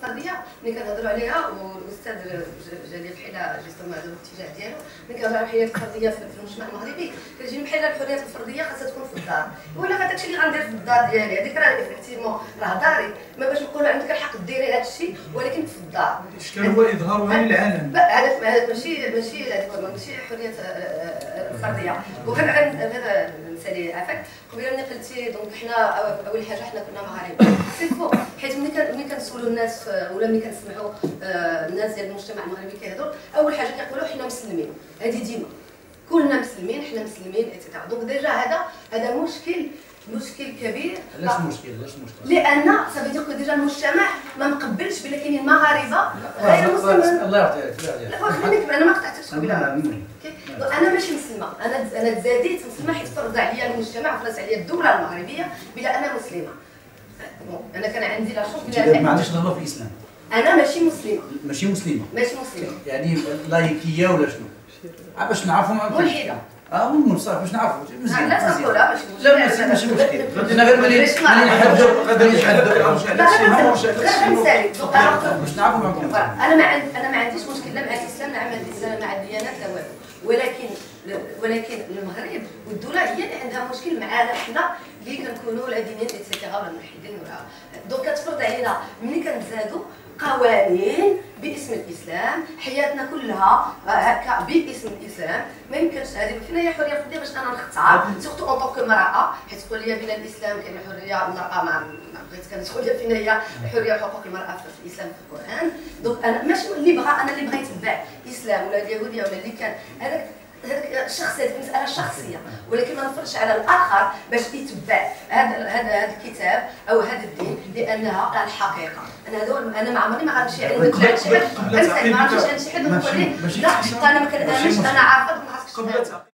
الاقتصاديه ملي كنهضروا عليها والأستاذ جليل بحال justement هذا الاتجاه ديالو ملي كنهضروا على الحريه الفردية في المجتمع المغربي كتجي بحال الحريات الفردية خاصها تكون في الدار. ولا هذاك الشيء اللي غندير في الدار ديالي هذيك راه effectivement راه داري. ما باش نقولوا عندك الحق ديري هذا الشيء ولكن في الدار. الاشكال هو اظهارها للعالم هذا ماشي ماشي ماشي حرية الفردية. وغير هذا نسالي عافاك قبيلة ملي قلتي donc حنا أول حاجة حنا كنا مغاربة. ملي كنسولوا الناس ولا ملي كنسمعوا الناس ديال المجتمع المغربي كيهضروا أول حاجة كيقولوا حنا مسلمين. هذه ديما. كلنا مسلمين حنا مسلمين et cetera donc déjà هذا هذا مشكل مشكل كبير. علاش مشكل؟ علاش مشكل؟ لأن que déjà المجتمع ما مقبلش بلي كاينين مغاربة غير مسلمين. الله يعطيك لا خليك أنا ما قطعتكش أنا ماشي مسلمه أنا أنا تزاديت مسلمه حيت فرض عليا المجتمع فرض عليا الدولة المغربية بلا أنا مسلمة. أنا كان عندي لا ما عنديش رغبه في الاسلام أنا ماشي مسلمه ماشي مسلمه ماشي مسلمه يعني لايكيه ولا شنو باش نعرفوا ملحده آه مو صح باش نعرفوا مزيان لا تقولها لا ماشي ماشي مشكل أنا غير ملي نحدوا غادي نحدوا باش نعرفوا معكم أنا ما عندي أنا ما عنديش مشكل لا مع الاسلام لا مع الاسلام مع الديانات لا والو ولكن ولكن المغرب والدولة هي اللي عندها مشكل معنا حنا اللي كنكونوا لا دينيين et cetera ولا ملحدين ولا. donc كتفرض علينا ملي كنتزادوا قوانين باسم الإسلام حياتنا كلها هكا باسم الإسلام. ما يمكنش هذه فينا هي حرية فردية باش أنا نختار surtout en tant que مرأة. حيت تقول لي بلا الإسلام كاين حرية المراه ما بغيت لي فينا هي حرية وحقوق المراه في الإسلام في القرآن. donc أنا ماشي اللي بغى أنا اللي بغيت نتبع إسلام ولا اليهودية ولا اللي كان. هذاك هذيك مساله شخصيه ولكن ما نفرضش على الآخر باش يتبع هذا هذا هذا الكتاب أو هذا الدين لأنها الحقيقة. أنا هذا أنا ما عمري ما غنمشي عند شي حد ما غنمشي عند شي حد ونقول ليه لا أنا ما كنامنش أنا عارفة ما خاصكش